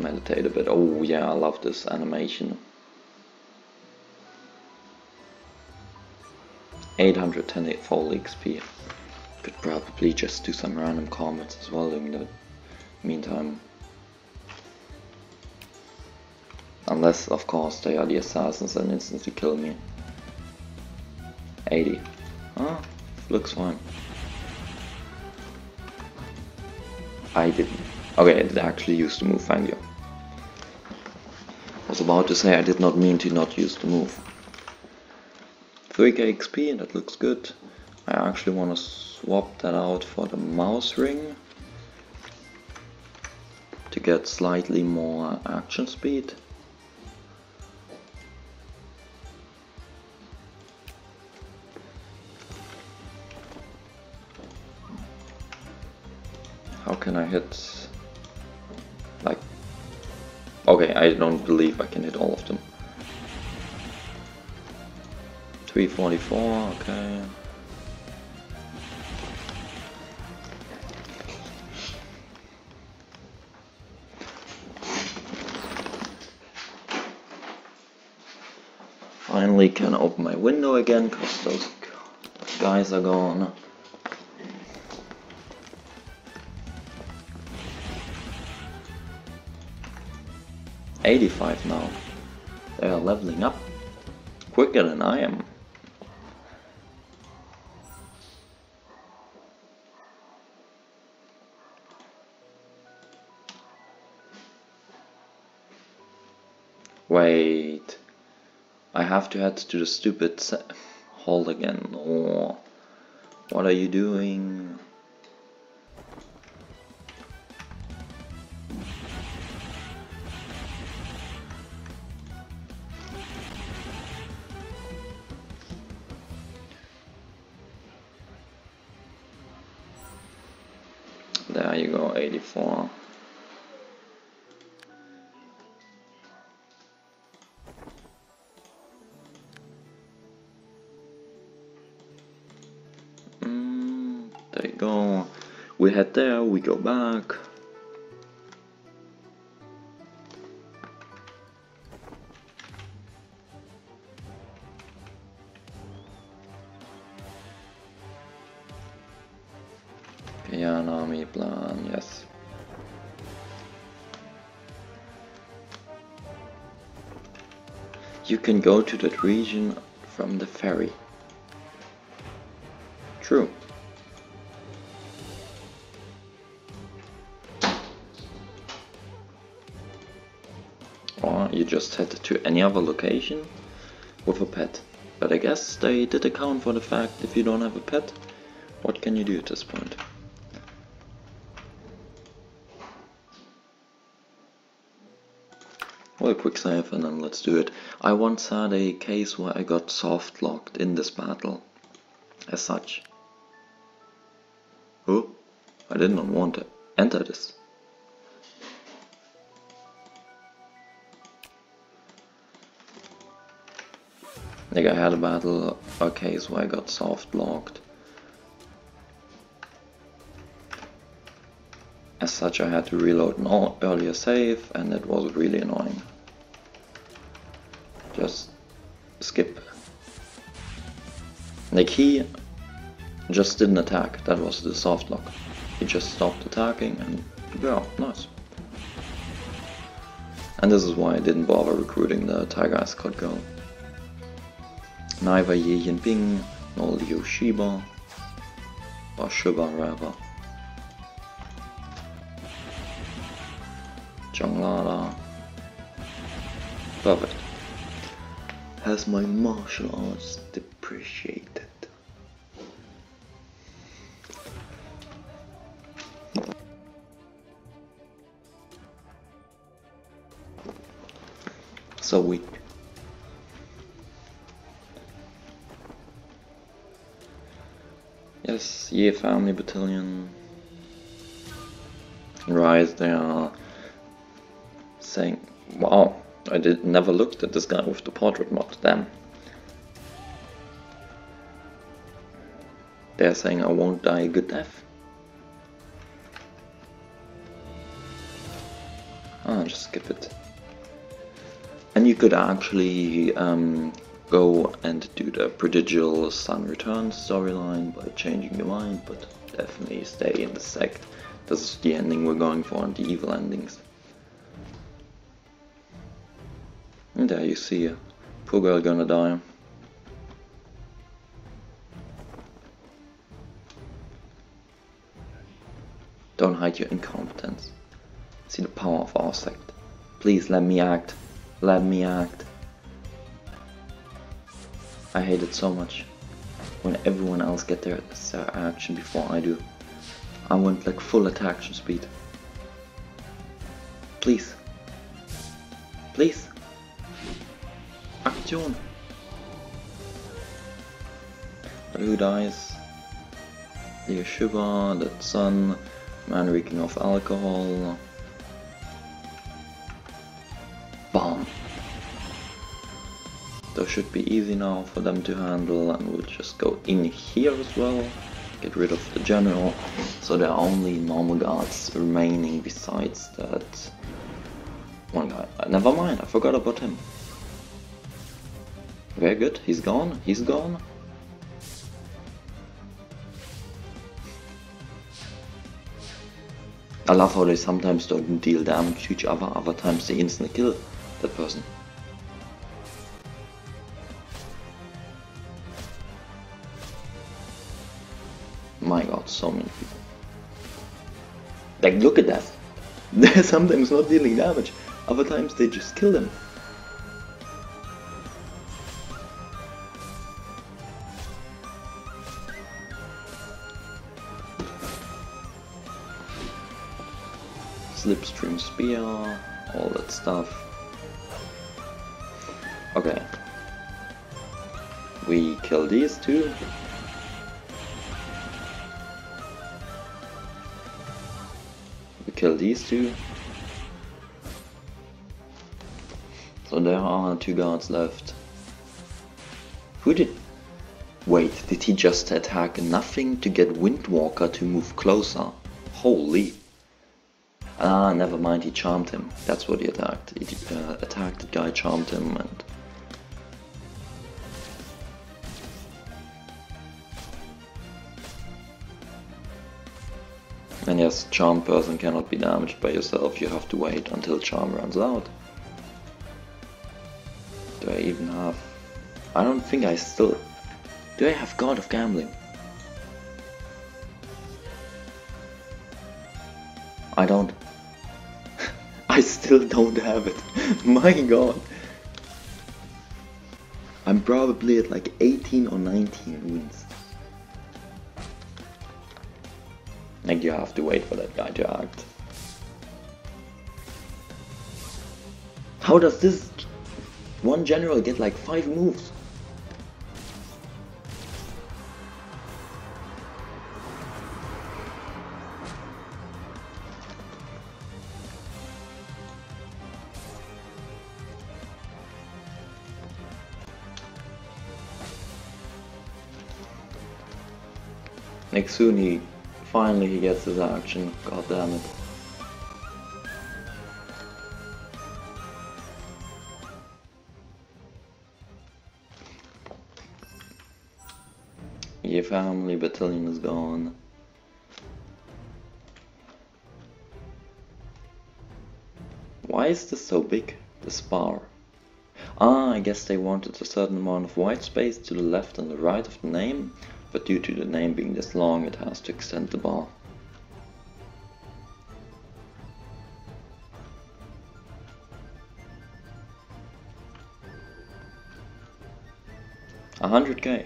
meditate a bit. Oh yeah, I love this animation. 810 full XP. Could probably just do some random combats as well in the meantime. Unless, of course, they are the assassins and instantly kill me. 80. Huh? looks fine. I didn't. Okay, I did actually use the move, thank you. Was about to say I did not mean to not use the move. 3k XP, and that looks good. I actually want to swap that out for the mouse ring to get slightly more action speed. How can I hit okay I don't believe I can hit all of them 344 okay Finally can open my window again because those guys are gone. 85 now. They are leveling up quicker than I am. Wait. I have to head to the stupid hall again. Oh, what are you doing? Head there, we go back. Kayan army plan, yes. You can go to that region from the ferry. Just head to any other location with a pet. But I guess they did account for the fact if you don't have a pet, what can you do at this point? Well, quick save and then let's do it. I once had a case where I got soft locked in this battle, as such. Oh, I did not want to enter this. Like I had a battle, a case where I got soft locked. As such I had to reload an earlier save and it was really annoying. Just skip. Like he just didn't attack, that was the soft lock. He just stopped attacking and yeah, nice. And this is why I didn't bother recruiting the Tiger Escort girl. Neither Ye Yinping nor Liu Shiba or Shiba rather. Perfect. Has my martial arts depreciated? So weak. Yes, Ye family battalion. Right, they are saying, wow, I did never looked at this guy with the portrait mod, damn. They're saying I won't die a good death. Ah, just skip it. And you could actually um, go and do the prodigal son return storyline by changing your mind, but definitely stay in the sect. This is the ending we're going for, and the evil endings. And there you see a poor girl gonna die. Don't hide your incompetence. See the power of our sect. Please let me act. Let me act. I hate it so much when everyone else get their, action before I do. I want like full attack speed. Please. Please. Action. But who dies? The Shiva, the sun, man reeking of alcohol. Bomb. Those should be easy now for them to handle and we'll just go in here as well. Get rid of the general. So there are only normal guards remaining besides that one guy. Uh, never mind, I forgot about him. Very good, he's gone, he's gone. I love how they sometimes don't deal damage to each other, other times they instantly kill that person. My god, so many people. Like, look at that. They're sometimes not dealing damage, other times they just kill them. Slipstream Spear, all that stuff. Okay. We kill these two. Kill these two. So there are two guards left. Who did... Wait, did he just attack nothing to get Windwalker to move closer? Holy... Ah, never mind, he charmed him. That's what he attacked. He uh, attacked the guy, charmed him, and... yes, charm person cannot be damaged by yourself, you have to wait until charm runs out. Do I even have... I don't think I still... Do I have God of Gambling? I don't. I still don't have it. My god. I'm probably at like 18 or 19 wins. Like you have to wait for that guy to act. How does this one general get like 5 moves? Like soon he finally he gets his action. God damn it. Your family battalion is gone. Why is this so big? The bar? Ah, I guess they wanted a certain amount of white space to the left and the right of the name but due to the name being this long it has to extend the bar. A hundred K.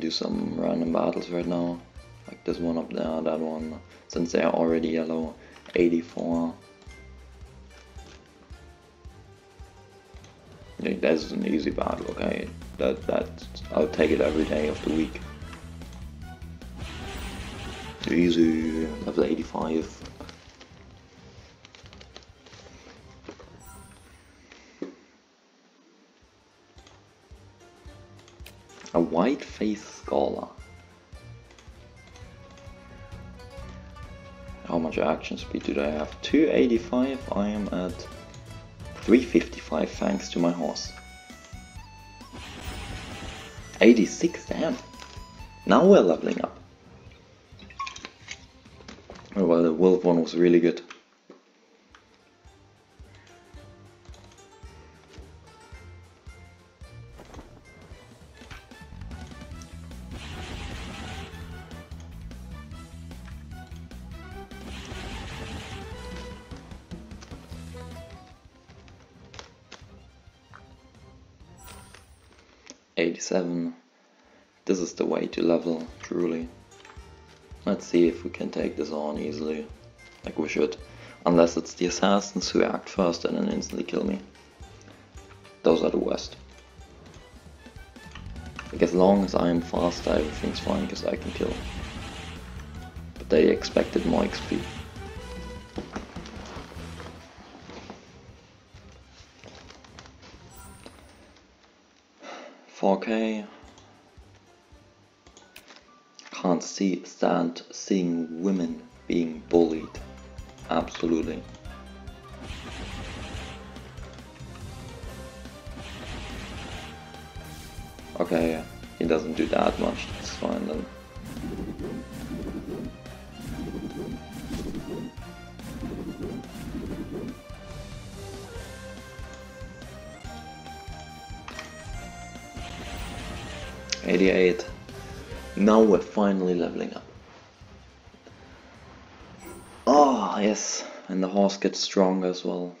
do some random battles right now. Like this one up there, that one. Since they're already yellow. 84. Like, that's an easy battle, okay? That, that, I'll take it every day of the week. Easy, level 85. A white face scholar. How much action speed do I have? 285, I am at 355 thanks to my horse. 86, damn. Now we're leveling up. Oh well, the wolf one was really good. Eighty-seven. This is the way to level, truly. Let's see if we can take this on easily. Like we should. Unless it's the assassins who act first and then instantly kill me. Those are the worst. Like as long as I am faster everything's fine because I can kill. But they expected more XP. K can't see stand seeing women being bullied. Absolutely. Okay, he doesn't do that much, that's fine then. Eighty-eight. Now we're finally leveling up. Oh, yes, and the horse gets stronger as well.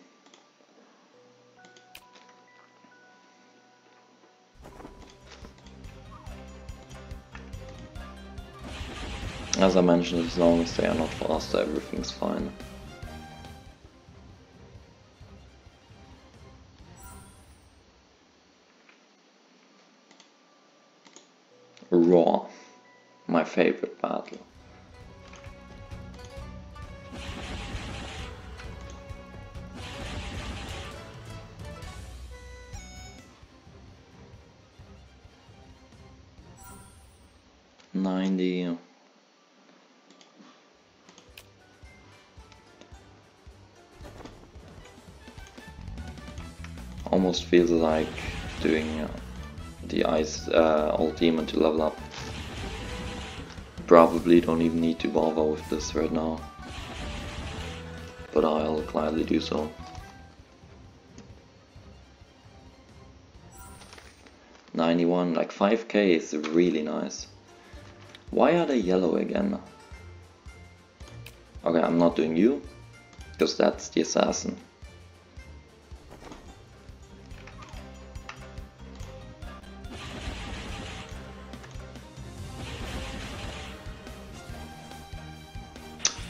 As I mentioned, as long as they are not faster, everything's fine. Feels like doing uh, the ice uh, old demon to level up. Probably don't even need to bother with this right now. But I'll gladly do so. Ninety-one, like five K is really nice. Why are they yellow again? Okay, I'm not doing you, because that's the assassin.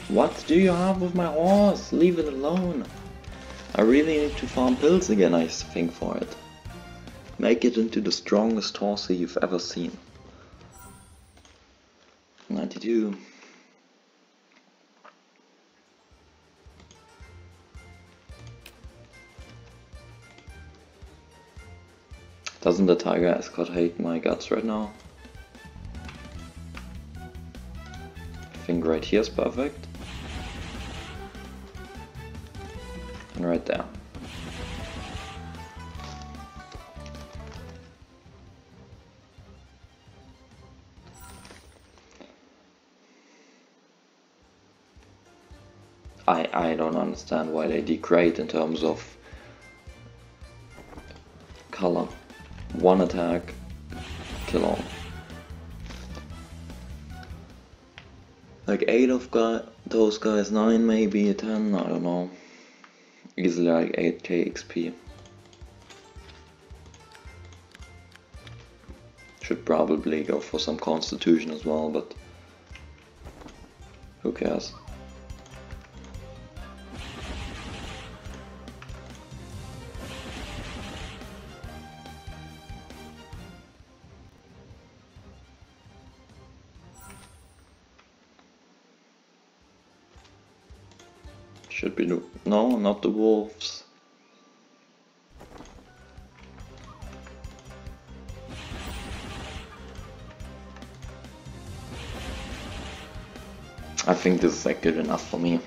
What do you have with my horse? Leave it alone. I really need to farm pills again, I think, for it. Make it into the strongest horse you've ever seen. 92. Doesn't the tiger escort hate my guts right now? I think right here is perfect. Right there. I, I don't understand why they degrade in terms of color. One attack, kill all. Like 8 of guy, those guys, 9 maybe, 10, I don't know. Easily like 8k XP. Should probably go for some constitution as well, but who cares? Not the wolves. I think this is like good enough for me.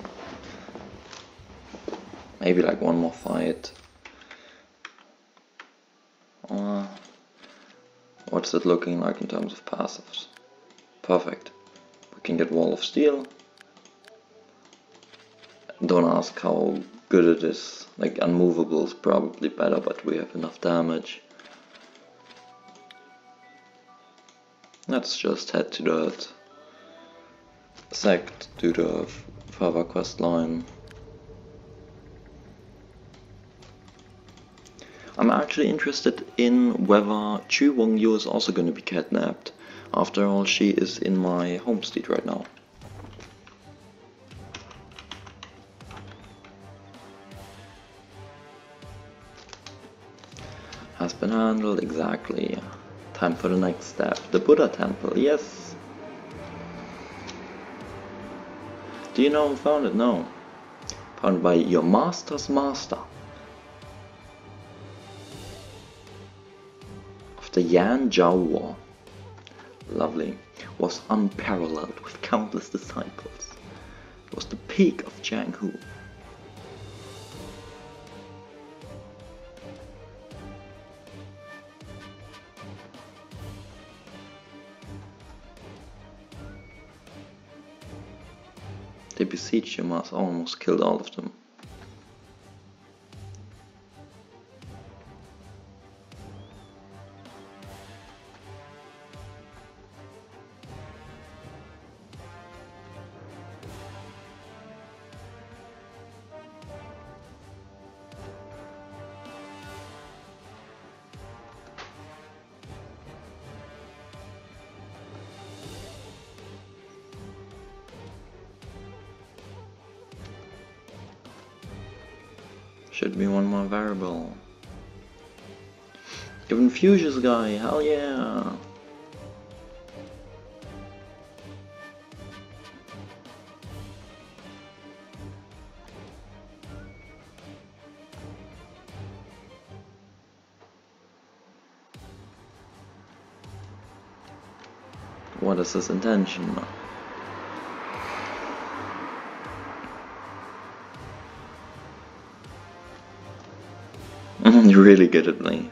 Maybe like one more fight. Uh, what's it looking like in terms of passives? Perfect. We can get Wall of Steel. Don't ask how good it is. Like unmovable is probably better, but we have enough damage. Let's just head to that sect to the further quest line. I'm actually interested in whether Chu Wong Yu is also going to be kidnapped. After all, she is in my homestead right now. Handled, exactly. Time for the next step. The Buddha Temple, yes. Do you know who found it? No. Found by your master's master. Of The Yan Zhao War, lovely, was unparalleled with countless disciples. It was the peak of Jiang Hu. Besieged Yamas, almost killed all of them. Should be one more variable. Even Fuchsia's guy, hell yeah! What is his intention? Really good at me.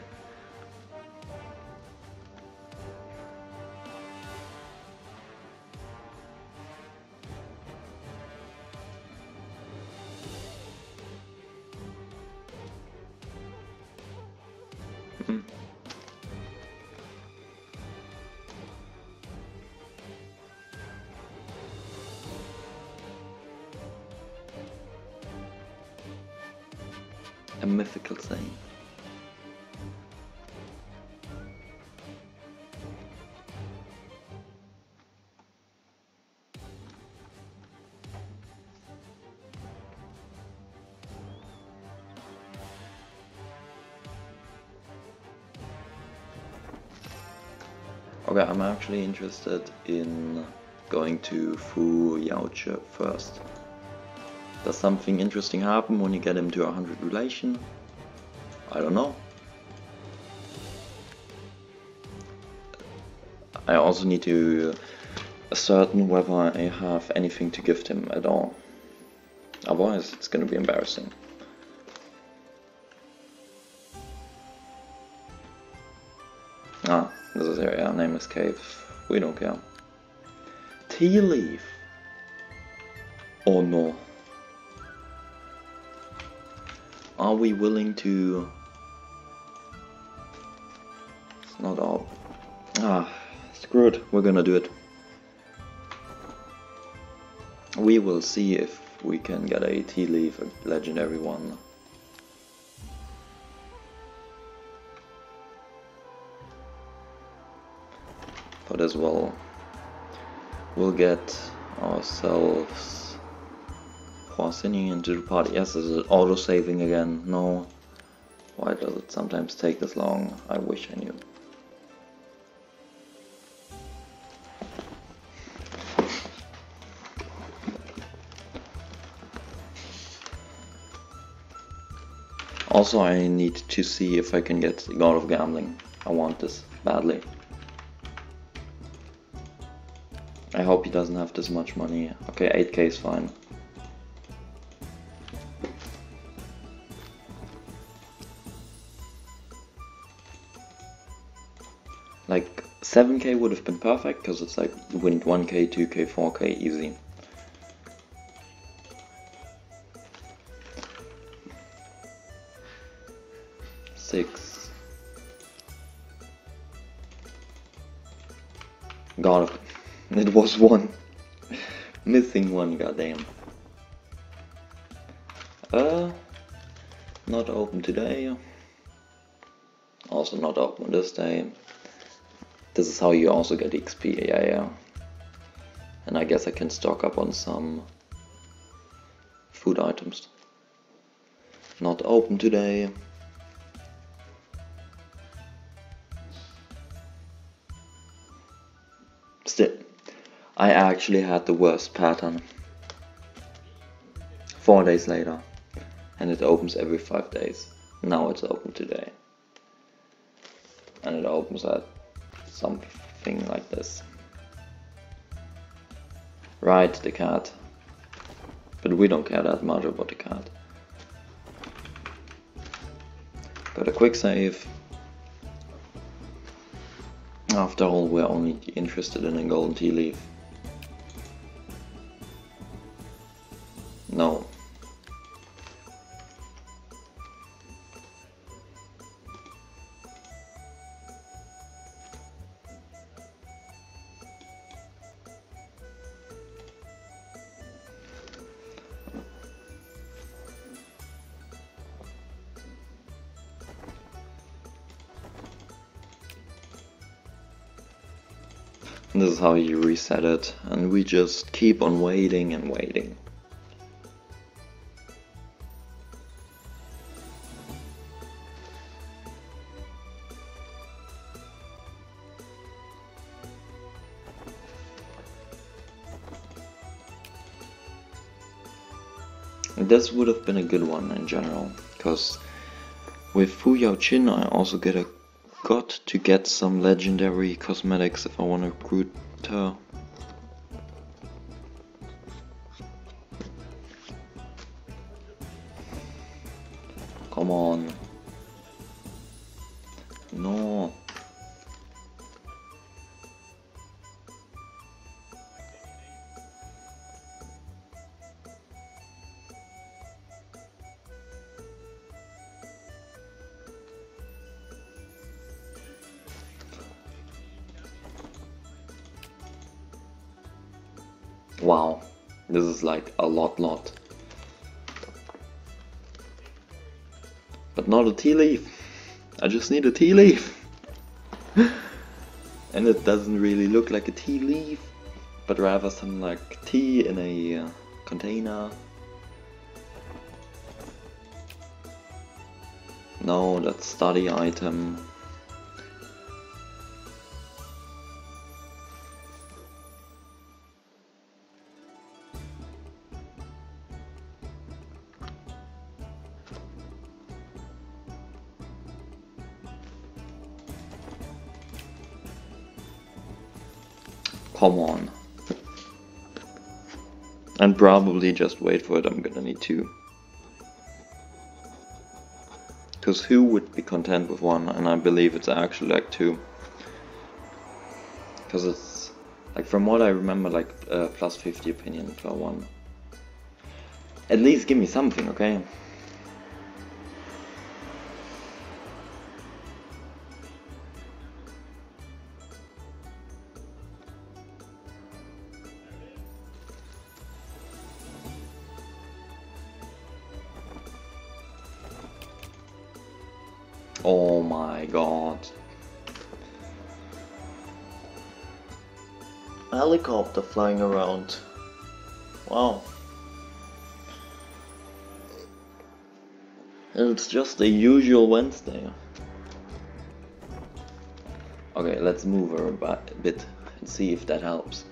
Okay, I'm actually interested in going to Fu Yao Qin first. Does something interesting happen when you get him to 100 relation? I don't know. I also need to ascertain whether I have anything to gift him at all. Otherwise it's gonna be embarrassing. Area, cave. We don't care. Tea leaf. Oh no. Are we willing to... It's not all... Ah, screwed. We're gonna do it. We will see if we can get a tea leaf, a legendary one. But as well, we'll get ourselves Crossing into the party. Yes, is it auto saving again? No. Why does it sometimes take this long? I wish I knew. Also, I need to see if I can get God of Gambling. I want this badly. I hope he doesn't have this much money. Okay, 8k is fine. Like 7k would have been perfect because it's like win 1k, 2k, 4k easy. Six. God, it was one. Missing one, goddamn. Uh, not open today. Also not open this day. This is how you also get XP, yeah, yeah. And I guess I can stock up on some food items. Not open today. I actually had the worst pattern. Four days later. And it opens every five days. Now it's open today. And it opens at something like this. Right, the cat. But we don't care that much about the cat. Got a quick save. After all, we're only interested in a golden tea leaf. This is how you reset it, and we just keep on waiting and waiting. This would have been a good one in general, because with Fu Yao Qin I also get a got to get some legendary cosmetics if I want to recruit her. Come on. Tea leaf. I just need a tea leaf. and it doesn't really look like a tea leaf, but rather some like tea in a uh, container. No, that's study item. Come on. And probably just wait for it, I'm gonna need two. Because who would be content with one? And I believe it's actually like two. Because it's, like from what I remember, like uh, plus 50 opinion for one. At least give me something, okay? Helicopter flying around. Wow. It's just a usual Wednesday. Okay, let's move her a bit and see if that helps.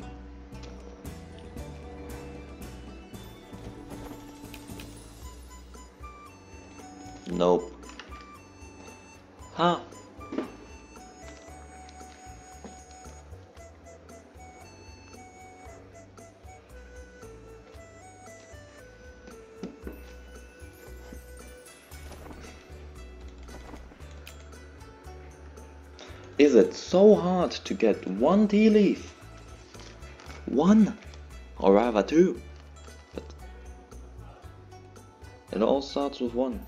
Nope. Is it so hard to get one tea leaf? One, or rather two. But it all starts with one.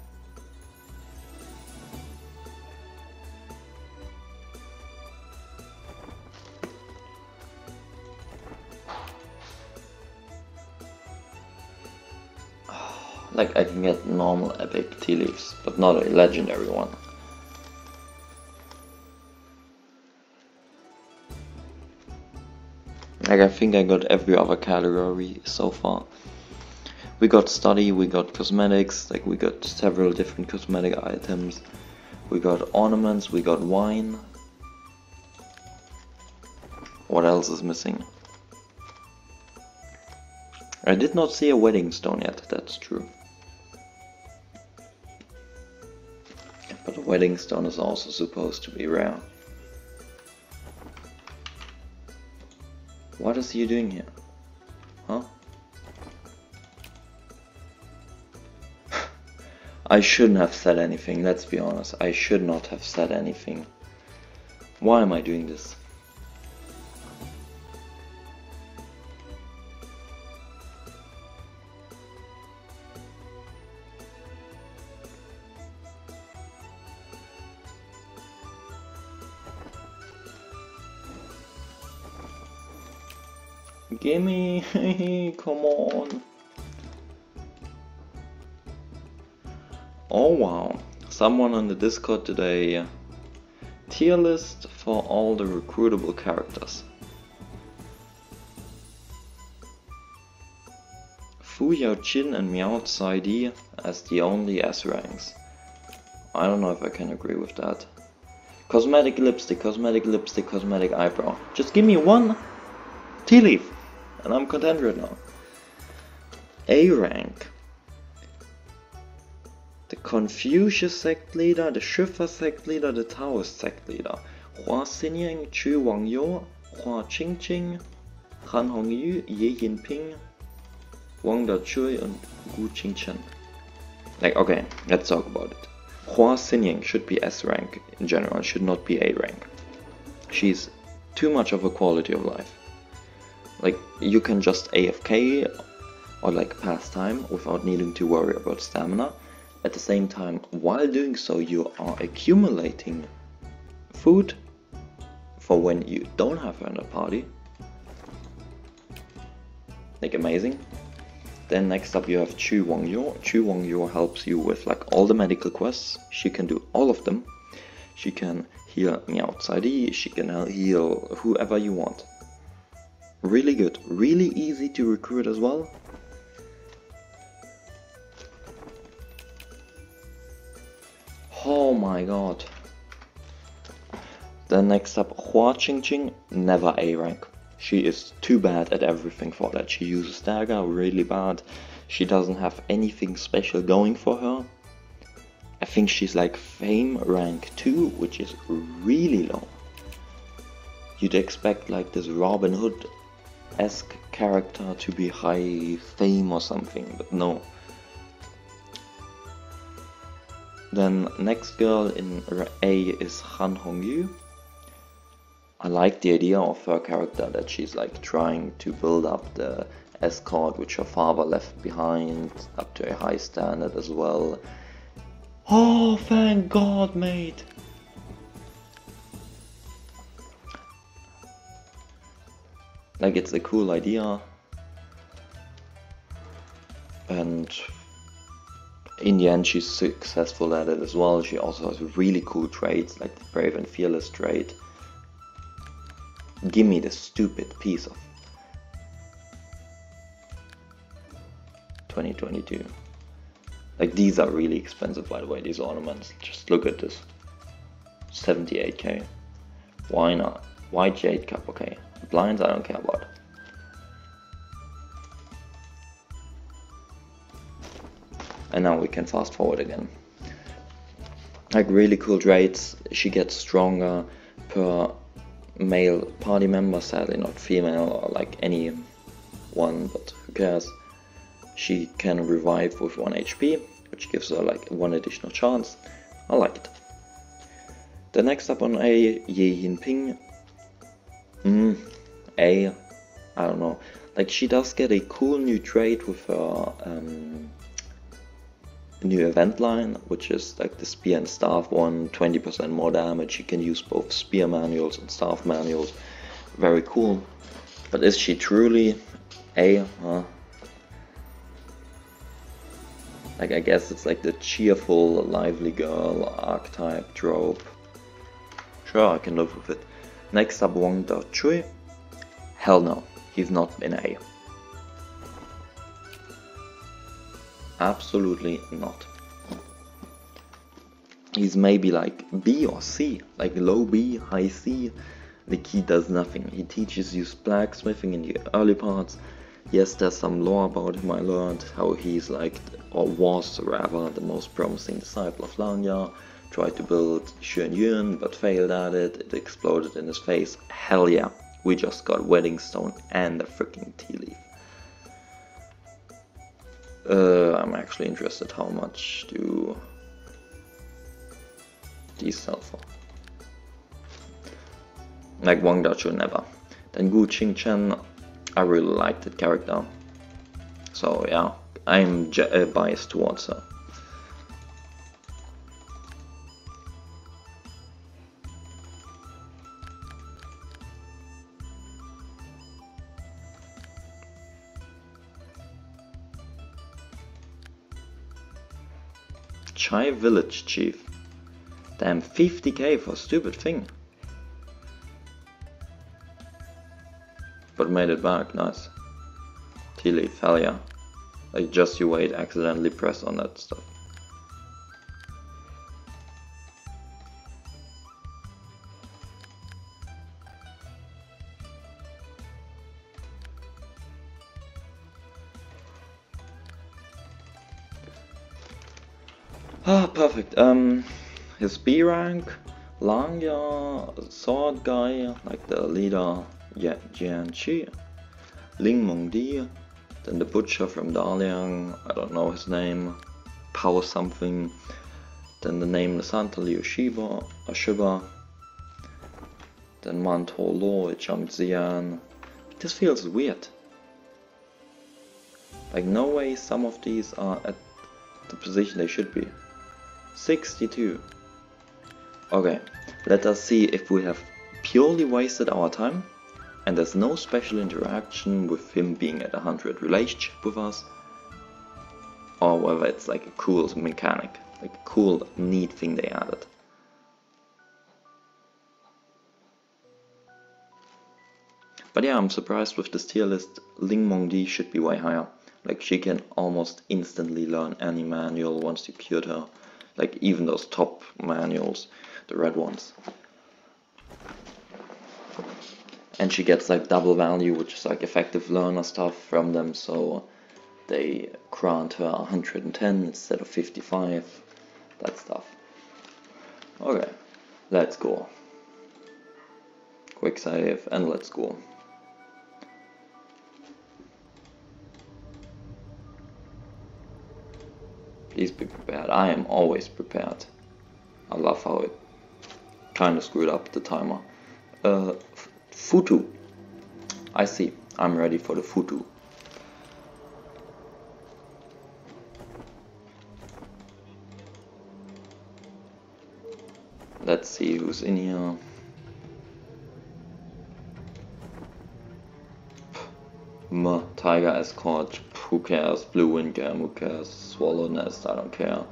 Like I can get normal epic tea leaves, but not a legendary one. Like I think I got every other category so far. We got study, we got cosmetics, like we got several different cosmetic items. We got ornaments, we got wine. What else is missing? I did not see a wedding stone yet, that's true. But a wedding stone is also supposed to be rare. What is he doing here? Huh? I shouldn't have said anything, let's be honest. I should not have said anything. Why am I doing this? Gimme, come on. Oh wow, someone on the Discord today tier list for all the recruitable characters. Fu Yao Qin and Miao Tsai Di as the only S ranks. I don't know if I can agree with that. Cosmetic lipstick, cosmetic lipstick, cosmetic eyebrow. Just give me one tea leaf and I'm content right now. A rank. The Confucius sect leader, the Shifa sect leader, the Taoist sect leader. Hua Xinying, Chu Wangyo, Hua Qingqing, Han Hongyu, Ye Yinping, Wang Dachui and Gu Qingchen. Like, okay, let's talk about it. Hua Xinying should be S rank in general, should not be A rank. She's too much of a quality of life. Like you can just AFK or like pass time without needing to worry about stamina. At the same time, while doing so, you are accumulating food for when you don't have her in a party. Like amazing. Then next up you have Chu Wangyo. Chu Wangyo helps you with like all the medical quests. She can do all of them. She can heal Miao Tsai she can heal whoever you want. Really good, really easy to recruit as well. Oh my god. Then next up, Hua Qingqing, never A rank. She is too bad at everything for that. She uses dagger really bad. She doesn't have anything special going for her. I think she's like fame rank 2, which is really low. You'd expect like this Robin Hood esque character to be high fame or something, but no. Then next girl in A is Han Hongyu. I like the idea of her character that she's like trying to build up the escort which her father left behind up to a high standard as well. Oh, thank God, mate! Like it's a cool idea. And in the end she's successful at it as well. She also has really cool traits like the brave and fearless trait. Give me the stupid piece of 2022. Like these are really expensive by the way, these ornaments. Just look at this. 78k. Why not? White Jade Cup, okay. Blinds, I don't care about. And now we can fast forward again. like really cool traits. She gets stronger per male party member, sadly not female or like any one, but who cares. She can revive with 1 HP, which gives her like one additional chance. I like it. The next up on A, Ye Yin Ping. Mm, A, I don't know. Like she does get a cool new trait with her um, new event line, which is like the spear and staff one, 20% more damage. You can use both spear manuals and staff manuals. Very cool. But is she truly A? Huh? Like I guess it's like the cheerful, lively girl archetype trope. Sure, I can live with it. Next up, Wong Da Chui. Hell no, he's not in A. Absolutely not. He's maybe like B or C, like low B, high C. The key does nothing. He teaches you blacksmithing in the early parts. Yes, there's some lore about him I learned, how he's like, or was rather, the most promising disciple of Langya. Tried to build Xuan Yun, but failed at it. It exploded in his face. Hell yeah, we just got Wedding Stone and a freaking tea leaf. Uh, I'm actually interested how much do these sell for. Like Wang Dachu never. Then Gu Qing Chen, I really like that character. So yeah, I'm uh, biased towards her. Chai Village Chief. Damn, 50k for stupid thing. But made it back, nice. Tea leaf, hell yeah. Like just you wait, accidentally press on that stuff. Perfect. Um, his B rank, Langya, sword guy, like the leader, yeah, Jian Qi, Ling Mengdi, then the butcher from Daliang, I don't know his name, Power something, then the nameless hunter Liu Shiba, Ashiba, then Manto Lo, Zhang Zian. This feels weird. Like no way some of these are at the position they should be. 62. Okay, let us see if we have purely wasted our time and there's no special interaction with him being at a 100 relationship with us or whether it's like a cool mechanic, like a cool neat thing they added. But yeah, I'm surprised with this tier list. Ling Mengdi should be way higher. Like she can almost instantly learn any manual once you cured her like even those top manuals, the red ones. And she gets like double value, which is like effective learner stuff from them, so they grant her 110 instead of 55, that stuff. Okay, let's go. Quick save and let's go. Please be prepared. I am always prepared. I love how it kind of screwed up the timer. Uh, Futu. I see. I'm ready for the Futu. Let's see who's in here. Tiger Escort who cares? Blue Windgam, who cares? Swallow Nest, I don't care.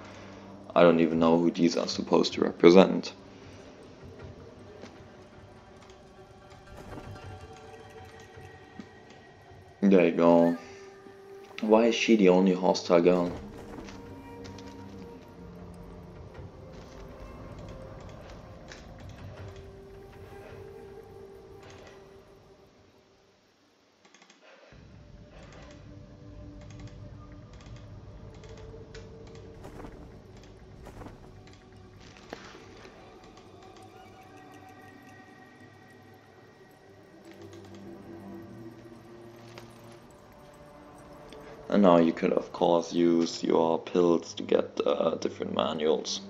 I don't even know who these are supposed to represent. There you go. Why is she the only hostile girl? Use your pills to get uh, different manuals.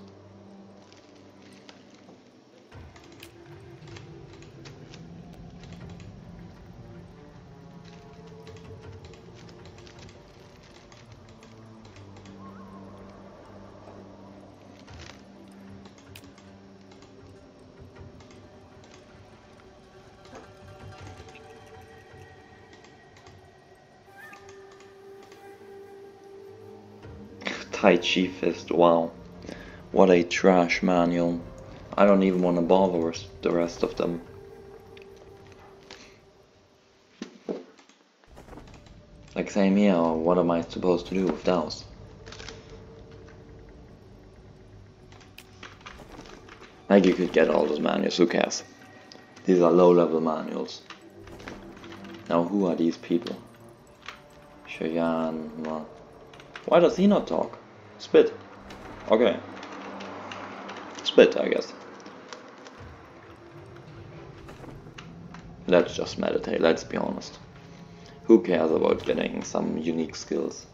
Tai Chi wow. What a trash manual. I don't even want to bother with the rest of them. Like same here, what am I supposed to do with those? Like you could get all those manuals, who cares? These are low level manuals. Now who are these people? Cheyenne, why does he not talk? Spit. Okay. Spit, I guess. Let's just meditate, let's be honest. Who cares about getting some unique skills?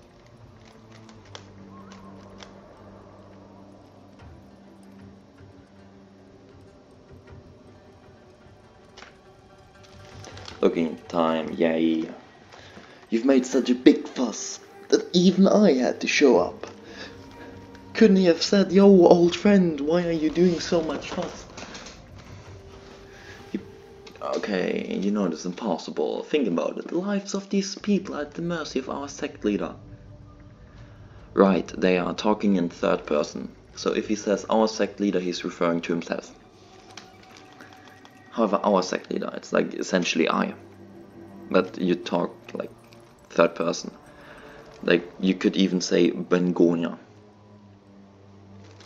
Looking time, yay. You've made such a big fuss that even I had to show up. Couldn't he have said, yo, old friend, why are you doing so much fuss? okay, you know it's impossible. Think about it. The lives of these people are at the mercy of our sect leader. Right, they are talking in third person. So if he says our sect leader, he's referring to himself. However, our sect leader, it's like essentially I. But you talk like third person. Like you could even say Bengonia.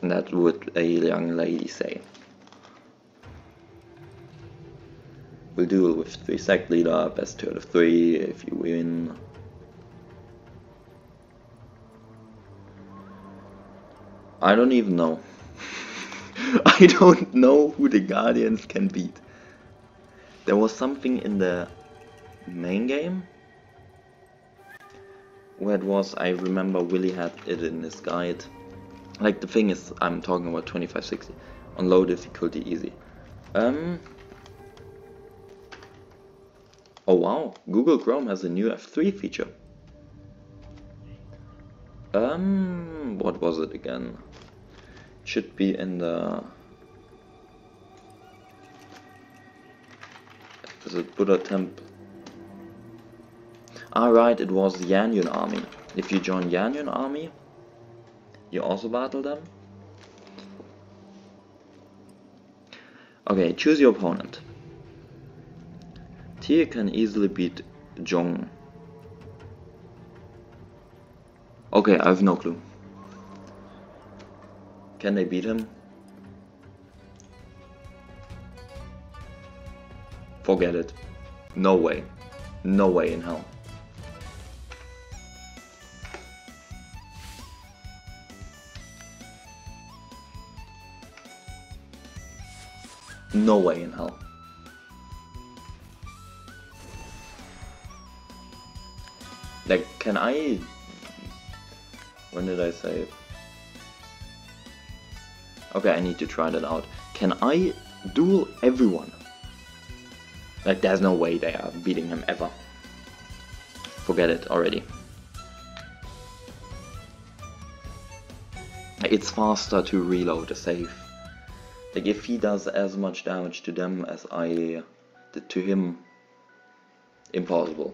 That would a young lady say. We'll duel with 3 sect leader, best 2 out of 3 if you win. I don't even know. I don't know who the Guardians can beat. There was something in the main game where it was, I remember Willy had it in his guide. Like the thing is, I'm talking about 2560 on low difficulty easy. Um. Oh wow, Google Chrome has a new F3 feature. Um, what was it again? Should be in the. Is it Buddha Temp? Alright, ah, it was the Yanyun army. If you join Yanyun army, you also battle them? Okay, choose your opponent. Tia can easily beat Jong. Okay, I have no clue. Can they beat him? Forget it. No way. No way in hell. No way in hell. Like, can I... When did I it? Okay, I need to try that out. Can I duel everyone? Like, there's no way they are beating him ever. Forget it already. It's faster to reload a save. Like if he does as much damage to them as I did to him, impossible.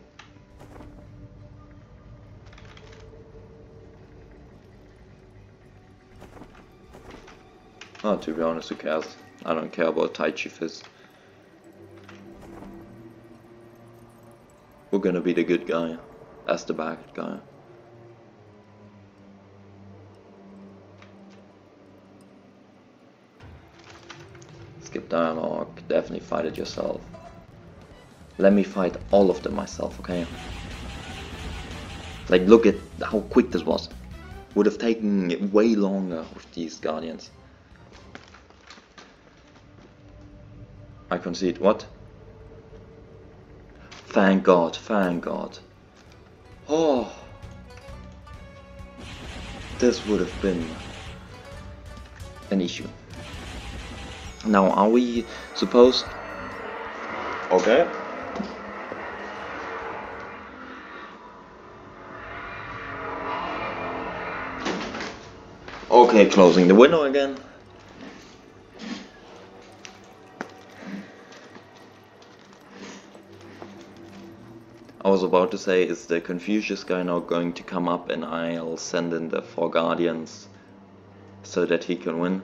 Oh, to be honest, who cares? I don't care about Tai Chi Fist. We're gonna be the good guy, as the bad guy. Dialogue, definitely fight it yourself. Let me fight all of them myself, okay? Like, look at how quick this was. Would have taken way longer with these Guardians. I concede. What? Thank God, thank God. Oh. this would have been an issue. Now, are we supposed... Okay. Okay, closing the window again. I was about to say, is the Confucius guy now going to come up and I'll send in the four guardians so that he can win?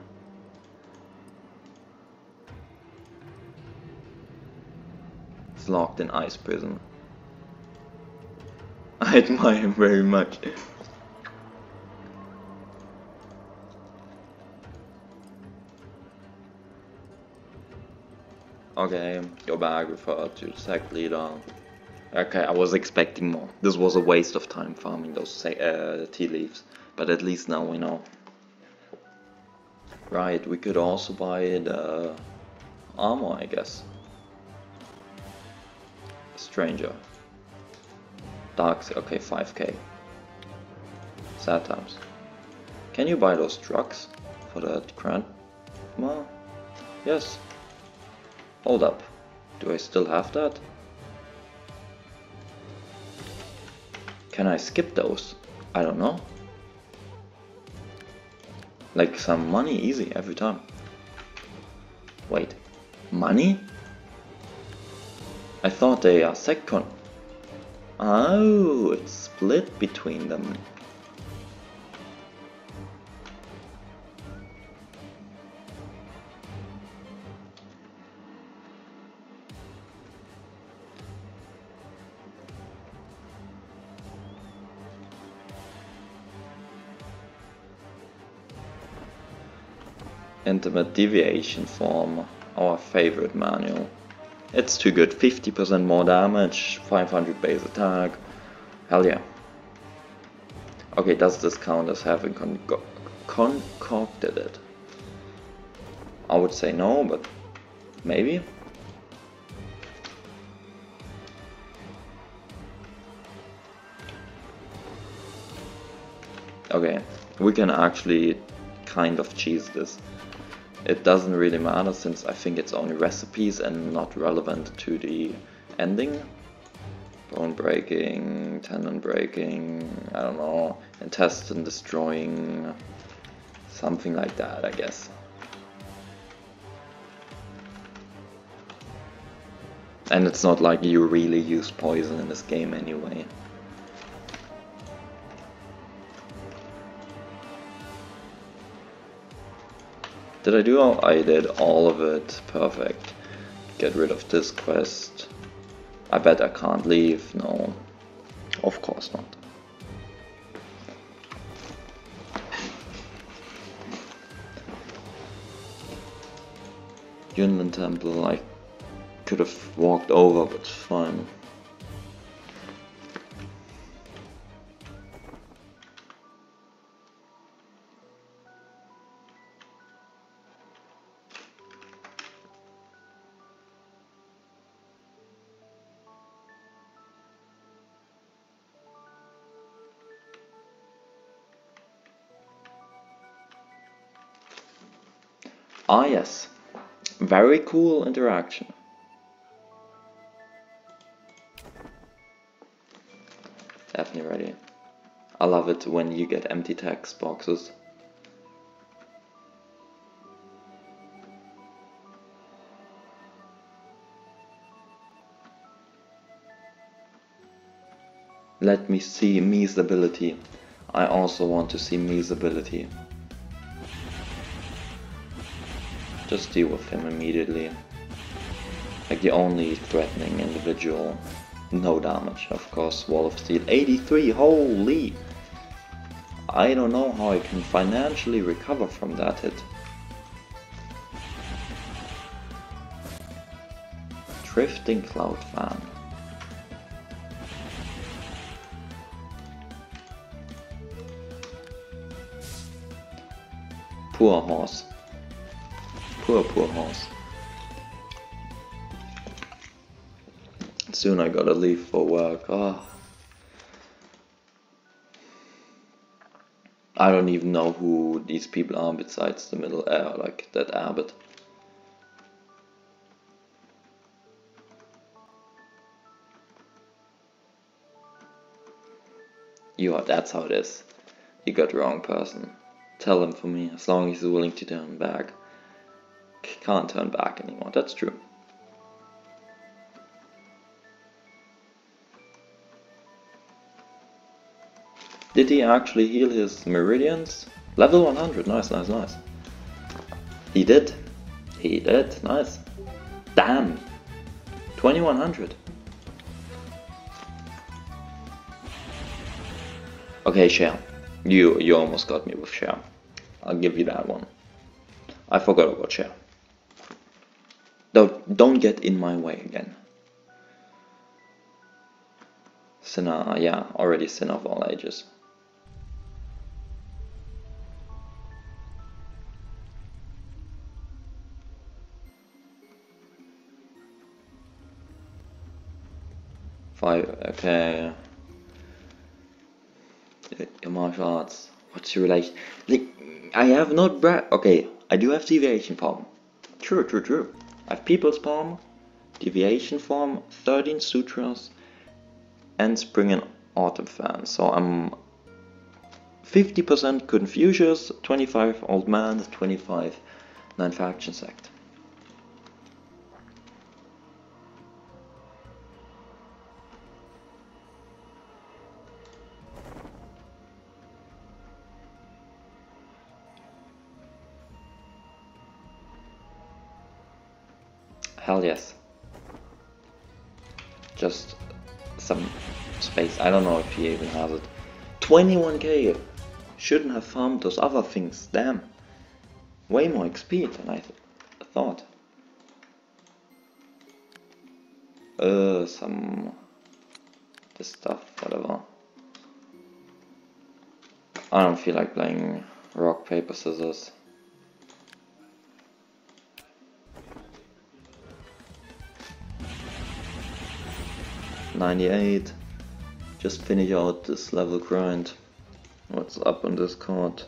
He's locked in ice prison. I admire him very much. Okay, go back, refer to sec leader. Okay, I was expecting more. This was a waste of time farming those uh, tea leaves, but at least now we know. Right, we could also buy the armor, I guess. Stranger. Dark, okay, 5k. Sad times. Can you buy those trucks for that grandma? Yes. Hold up. Do I still have that? Can I skip those? I don't know. Like some money easy every time. Wait, money? I thought they are second. Oh, it's split between them. Intimate Deviation form, our favorite manual. It's too good, 50% more damage, 500 base attack, hell yeah. Okay, does this count as having con concocted it? I would say no, but maybe? Okay, we can actually kind of cheese this. It doesn't really matter since I think it's only recipes and not relevant to the ending. Bone breaking, tendon breaking, I don't know, intestine destroying, something like that I guess. And it's not like you really use poison in this game anyway. Did I do all? I did all of it. Perfect. Get rid of this quest. I bet I can't leave. No. Of course not. Yunlin Temple, I could have walked over, but fine. Very cool interaction. Definitely ready. I love it when you get empty text boxes. Let me see Mii's ability. I also want to see Mii's ability. Just deal with him immediately. Like the only threatening individual. No damage, of course. Wall of Steel 83, holy! I don't know how I can financially recover from that hit. Drifting Cloud Fan. Poor horse. Poor, poor horse. Soon I gotta leave for work. Oh. I don't even know who these people are besides the middle air, like that abbot. You are, that's how it is. You got the wrong person. Tell him for me, as long as he's willing to turn back. Can't turn back anymore, that's true. Did he actually heal his meridians? Level 100, nice, nice, nice. He did. He did, nice. Damn. 2100. Okay, Cher. You you almost got me with Cher. I'll give you that one. I forgot about Cher. Don't don't get in my way again. Sinner, yeah, already sin of all ages. Five, okay. Martial arts. What's your relation? Like, I have not bra- Okay, I do have deviation problem. True, true, true. I have people's palm, deviation form, 13 sutras, and spring and autumn fan. So I'm 50% Confucius, 25 old man, 25 nine faction sect. Yes. Just some space. I don't know if he even has it. 21k! Shouldn't have farmed those other things. Damn. Way more XP than I th thought. Uh, some... This stuff, whatever. I don't feel like playing rock, paper, scissors. 98. Just finish out this level grind. What's up on this card?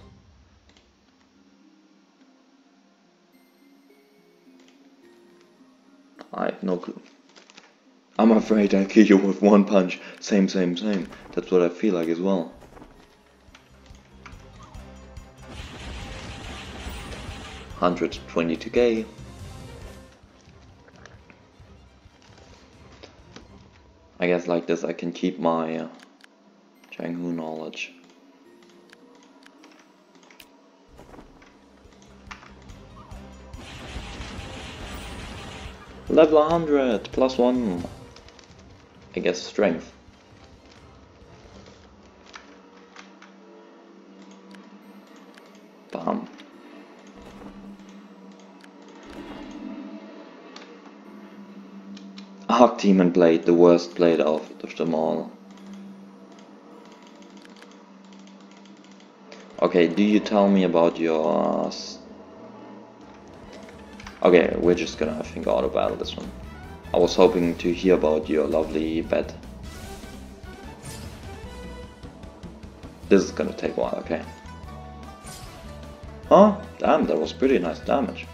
I have no clue. I'm afraid I kill you with one punch. Same, same, same. That's what I feel like as well. Hundred twenty-two K. I guess like this I can keep my uh, Changhu knowledge. Level 100 plus 1 I guess strength. Arc Demon Blade, the worst blade of, of them all. Okay, do you tell me about your... Uh, okay, we're just gonna, I think, auto battle this one. I was hoping to hear about your lovely bed. This is gonna take a while, okay. Huh? Damn, that was pretty nice damage.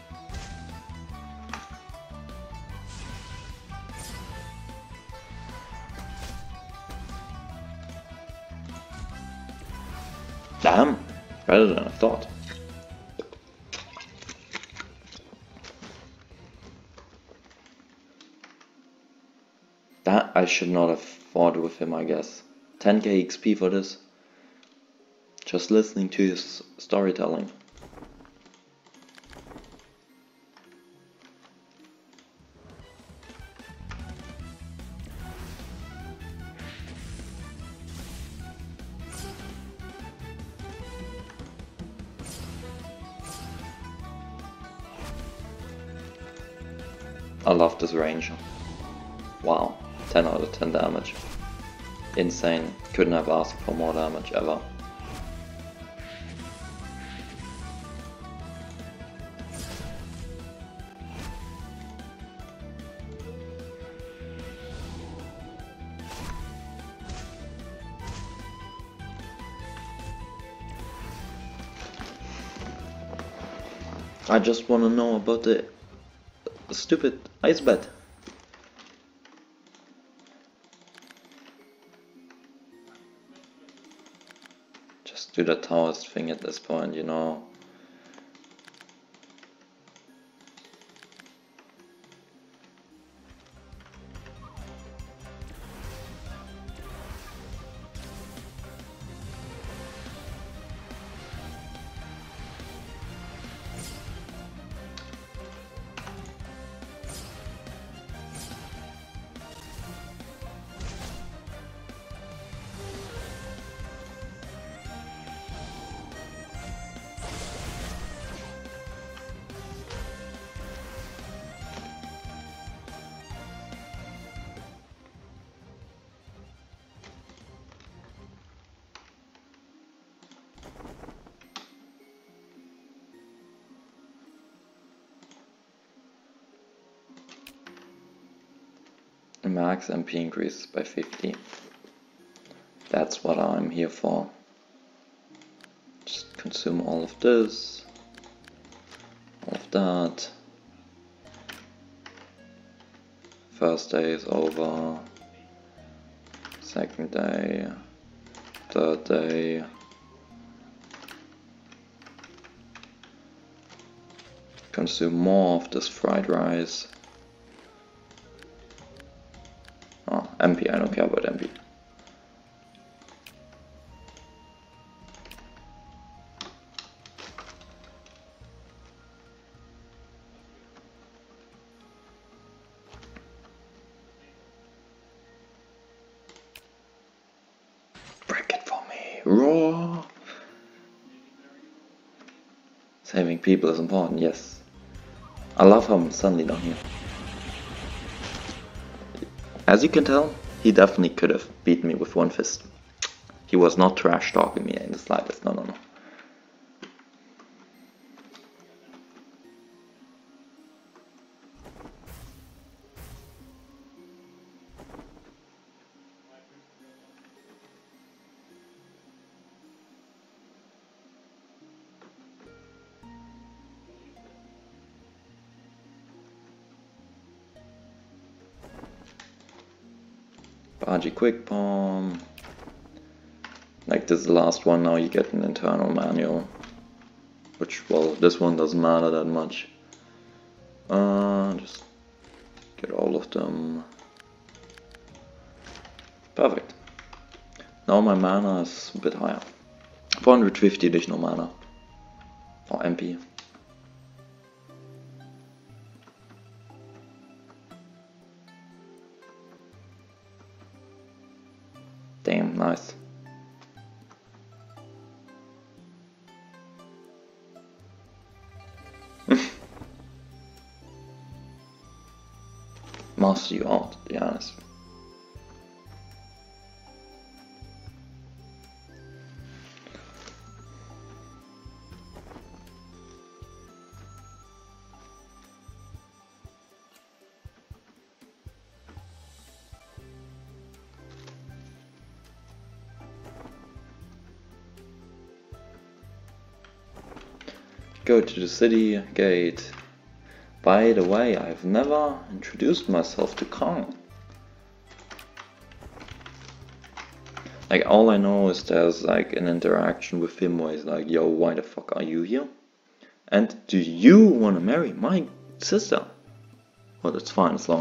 Better than I thought. That I should not have fought with him, I guess. 10k XP for this. Just listening to his storytelling. Insane. Couldn't have asked for more damage ever. I just wanna know about the stupid ice bed. Do the Taoist thing at this point, you know. Max MP increases by 50. That's what I'm here for. Just consume all of this, all of that. First day is over, second day, third day. Consume more of this fried rice. People is important, yes. I love how I'm suddenly down here. As you can tell, he definitely could have beaten me with one fist. He was not trash talking me in the slightest, no no no. Baji Quick Palm. Like this last one, now you get an internal manual. Which, well, this one doesn't matter that much. Uh, just get all of them. Perfect. Now my mana is a bit higher. 450 additional mana. Or MP. Master you out, to be honest. Go to the city gate. By the way, I've never introduced myself to Kong. Like, all I know is there's like an interaction with him where he's like, yo, why the fuck are you here? And do you want to marry my sister? Well, that's fine as long